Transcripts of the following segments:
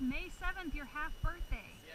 May 7th, your half birthday. Yeah,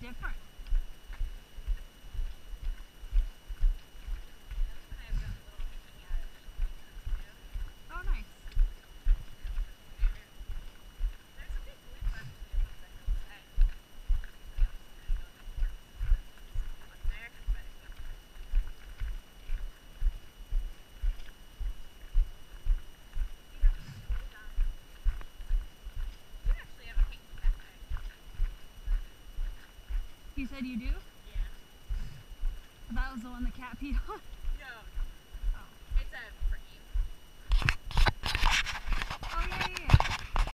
different. You said you do? Yeah. That was the one the cat peed on.